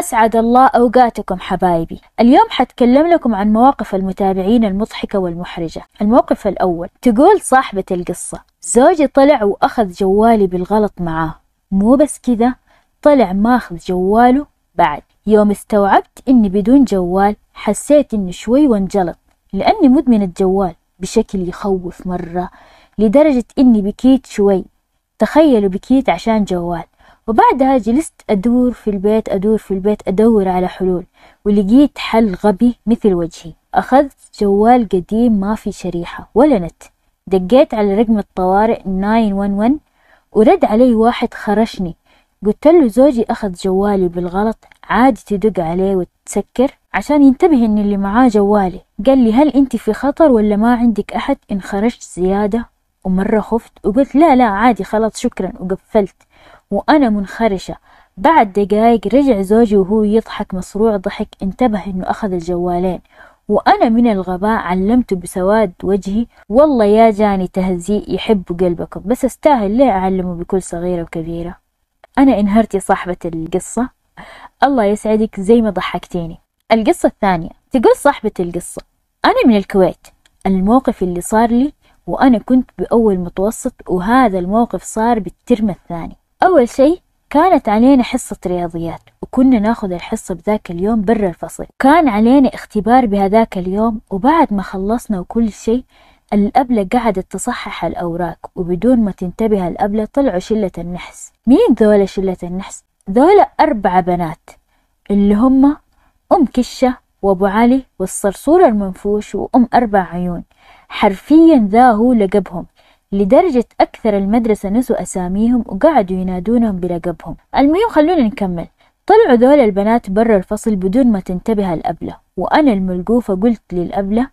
أسعد الله أوقاتكم حبايبي. اليوم حتكلم لكم عن مواقف المتابعين المضحكة والمحرجة. الموقف الأول تقول صاحبة القصة زوجي طلع وأخذ جوالي بالغلط معاه. مو بس كذا طلع ماخذ جواله بعد. يوم استوعبت إني بدون جوال حسيت إني شوي وانجلط لأني مدمنة جوال بشكل يخوف مرة لدرجة إني بكيت شوي. تخيلوا بكيت عشان جوال. وبعدها جلست أدور في البيت أدور في البيت أدور على حلول. ولقيت حل غبي مثل وجهي. أخذت جوال قديم ما في شريحة ولا نت. دقيت على رقم الطوارئ 911 ورد علي واحد خرشني. قلت له زوجي أخذ جوالي بالغلط عادي تدق عليه وتسكر عشان ينتبه إن اللي معاه جوالي. قال لي هل أنت في خطر ولا ما عندك أحد؟ إن خرجت زيادة ومرة خفت وقلت لا لا عادي خلاص شكرا وقفلت. وأنا منخرشة. بعد دقايق رجع زوجي وهو يضحك مصروع ضحك انتبه إنه أخذ الجوالين. وأنا من الغباء علمته بسواد وجهي. والله يا جاني تهزيء يحب قلبكم بس استاهل ليه أعلمه بكل صغيرة وكبيرة؟ أنا انهرت يا صاحبة القصة. الله يسعدك زي ما ضحكتيني. القصة الثانية تقول صاحبة القصة أنا من الكويت. الموقف اللي صار لي وأنا كنت بأول متوسط وهذا الموقف صار بالترم الثاني. أول شيء كانت علينا حصة رياضيات وكنا ناخذ الحصة بذاك اليوم برا الفصل كان علينا اختبار بهذاك اليوم وبعد ما خلصنا وكل شيء الأبلة قعدت تصحح الأوراق وبدون ما تنتبه الأبلة طلعوا شلة النحس. مين ذولا شلة النحس؟ ذولا أربعة بنات اللي هم أم كشة وأبو علي والصرصور المنفوش وأم أربع عيون. حرفيا ذا هو لقبهم. لدرجة أكثر المدرسة نسوا أساميهم وقعدوا ينادونهم بلقبهم. المهم خلونا نكمل. طلعوا ذول البنات برا الفصل بدون ما تنتبه الأبلة وأنا الملقوفة قلت للأبلة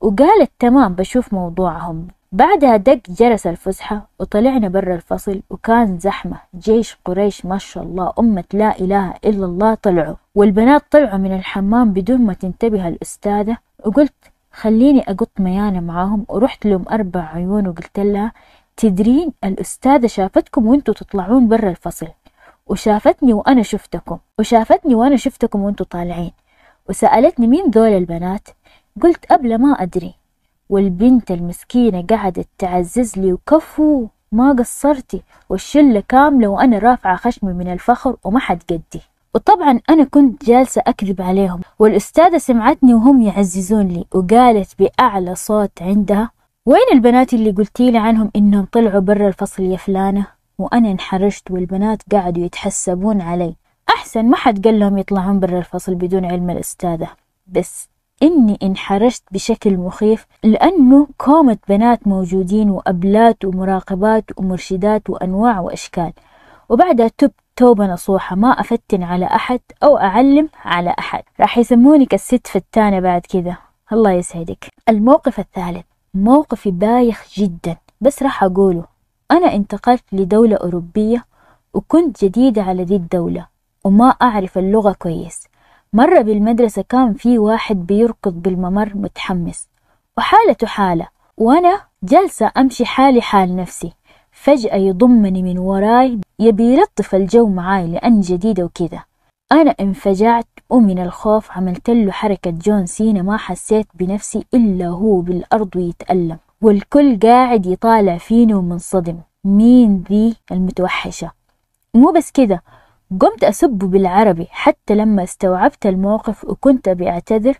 وقالت تمام بشوف موضوعهم. بعدها دق جرس الفسحة وطلعنا برا الفصل وكان زحمة. جيش قريش ما شاء الله أمة لا إله إلا الله طلعوا. والبنات طلعوا من الحمام بدون ما تنتبه الأستاذة وقلت خليني أقط ميانة معاهم. ورحت لهم أربع عيون وقلت لها تدرين الأستاذة شافتكم وأنتوا تطلعون برا الفصل. وشافتني وأنا شفتكم وشافتني وأنا شفتكم وأنتوا طالعين. وسألتني مين ذول البنات؟ قلت قبل ما أدري. والبنت المسكينة قعدت تعزز لي وكفو ما قصرتي. والشلة كاملة وأنا رافعة خشمي من الفخر وما حد قدي. وطبعا أنا كنت جالسة أكذب عليهم. والأستاذة سمعتني وهم يعززون لي وقالت بأعلى صوت عندها وين البنات اللي قلتي لي عنهم إنهم طلعوا برا الفصل يا فلانة؟ وأنا انحرجت والبنات قعدوا يتحسبون علي. أحسن ما حد قال لهم يطلعون برا الفصل بدون علم الأستاذة. بس إني انحرجت بشكل مخيف لأنه كومة بنات موجودين وأبلات ومراقبات ومرشدات وأنواع وأشكال. وبعدها تبت توبة نصوحة ما أفتن على أحد أو أعلم على أحد. راح يسمونك الست فتانة بعد كذا. الله يسعدك. الموقف الثالث. موقفي بايخ جدا بس راح أقوله. أنا انتقلت لدولة أوروبية وكنت جديدة على ذي الدولة وما أعرف اللغة كويس. مرة بالمدرسة كان في واحد بيركض بالممر متحمس. وحالته حالة وأنا جالسة أمشي حالي حال نفسي. فجأة يضمني من وراي يبي يلطف الجو معاي لأن جديدة وكذا. أنا انفجعت ومن الخوف عملت له حركة جون سينا ما حسيت بنفسي إلا هو بالأرض ويتألم والكل قاعد يطالع فيني ومنصدم. مين ذي المتوحشة؟ مو بس كذا قمت أسبه بالعربي. حتى لما استوعبت الموقف وكنت أبي أعتذر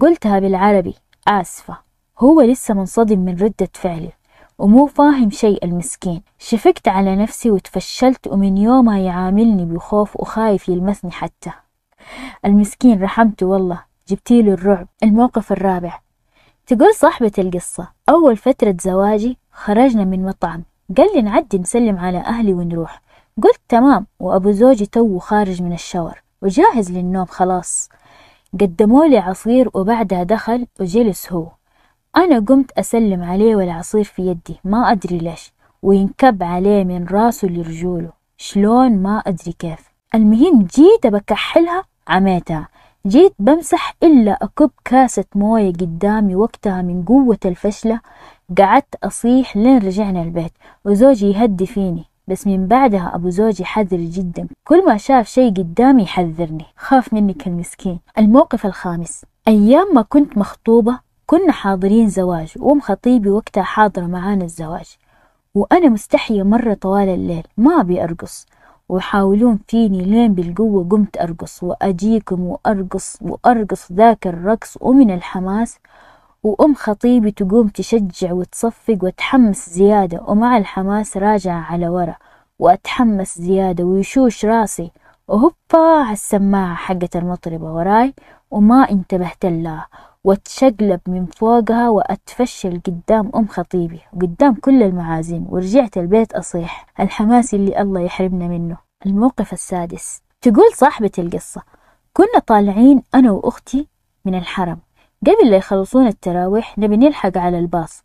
قلتها بالعربي آسفة. هو لسه منصدم من ردة فعلي. ومو فاهم شيء المسكين. شفقت على نفسي وتفشلت ومن يومها يعاملني بخوف وخايف يلمسني حتى. المسكين رحمته والله جبتيله الرعب. الموقف الرابع. تقول صاحبة القصة أول فترة زواجي خرجنا من مطعم. قال لي نعدي نسلم على أهلي ونروح. قلت تمام وأبو زوجي تو خارج من الشاور وجاهز للنوم خلاص. قدموا لي عصير وبعدها دخل وجلس هو. أنا قمت أسلم عليه والعصير في يدي ما أدري ليش وينكب عليه من راسه لرجوله. شلون؟ ما أدري كيف. المهم جيت بكحلها عميتها. جيت بمسح إلا أكب كاسة موية قدامي وقتها من قوة الفشلة قعدت أصيح لين رجعنا البيت. وزوجي يهدي فيني بس من بعدها أبو زوجي حذر جدا. كل ما شاف شيء قدامي يحذرني خاف منك المسكين الموقف الخامس أيام ما كنت مخطوبة كنا حاضرين زواج وأم خطيبي وقتها حاضرة معانا الزواج. وأنا مستحية مرة طوال الليل ما أبي أرقص. ويحاولون فيني لين بالقوة قمت أرقص وأجيكم وأرقص وأرقص ذاك الرقص ومن الحماس. وأم خطيبي تقوم تشجع وتصفق وتحمس زيادة ومع الحماس راجع على ورا وأتحمس زيادة ويشوش راسي. وهوبا السماعة حقت المطربة وراي وما انتبهت لها. واتشقلب من فوقها وأتفشل قدام أم خطيبي وقدام كل المعازيم. ورجعت البيت أصيح الحماس اللي الله يحرمنا منه. الموقف السادس. تقول صاحبة القصة. كنا طالعين أنا وأختي من الحرم. قبل لا يخلصون التراويح نبي نلحق على الباص.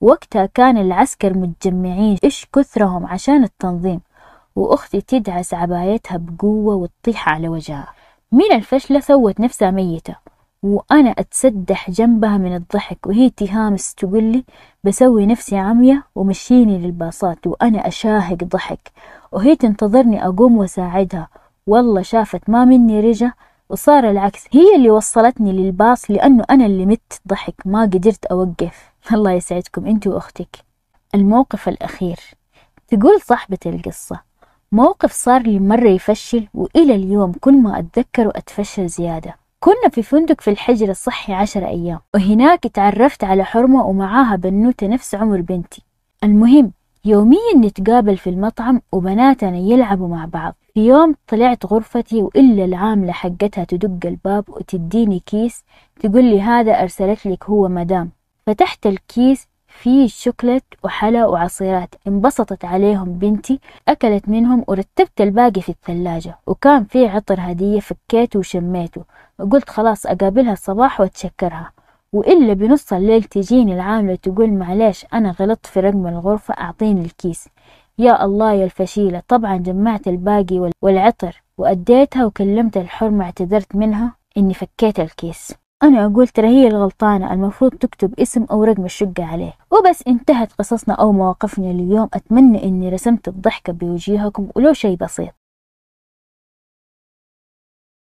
وقتها كان العسكر متجمعين إيش كثرهم عشان التنظيم. وأختي تدعس عبايتها بقوة وتطيح على وجهها. من الفشلة سوت نفسها ميتة. وأنا أتسدح جنبها من الضحك وهي تهامس تقول لي بسوي نفسي عمية ومشيني للباصات وأنا أشاهق ضحك. وهي تنتظرني أقوم وساعدها والله شافت ما مني رجع وصار العكس هي اللي وصلتني للباص لأنه أنا اللي مت ضحك ما قدرت أوقف. الله يسعدكم أنت وأختك. الموقف الأخير. تقول صاحبة القصة موقف صار لي مرة يفشل وإلى اليوم كل ما أتذكر وأتفشل زيادة. كنا في فندق في الحجر الصحي عشر أيام وهناك تعرفت على حرمة ومعاها بنوتة نفس عمر بنتي. المهم يوميا نتقابل في المطعم وبناتنا يلعبوا مع بعض. في يوم طلعت غرفتي وإلا العاملة حقتها تدق الباب وتديني كيس تقول لي هذا أرسلت لك هو مدام. فتحت الكيس فيه شوكلت وحلا وعصيرات. انبسطت عليهم بنتي أكلت منهم ورتبت الباقي في الثلاجة. وكان فيه عطر هدية فكيته وشميته. وقلت خلاص أقابلها الصباح وأتشكرها. وإلا بنص الليل تجيني العاملة تقول معليش أنا غلطت في رقم الغرفة أعطيني الكيس. يا الله يا الفشيلة طبعا جمعت الباقي والعطر. وأديتها وكلمت الحرمة اعتذرت منها إني فكيت الكيس. أنا أقول ترى هي الغلطانة المفروض تكتب اسم أو رقم الشقة عليه. وبس انتهت قصصنا أو مواقفنا اليوم أتمنى إني رسمت الضحكة بوجيهكم ولو شيء بسيط.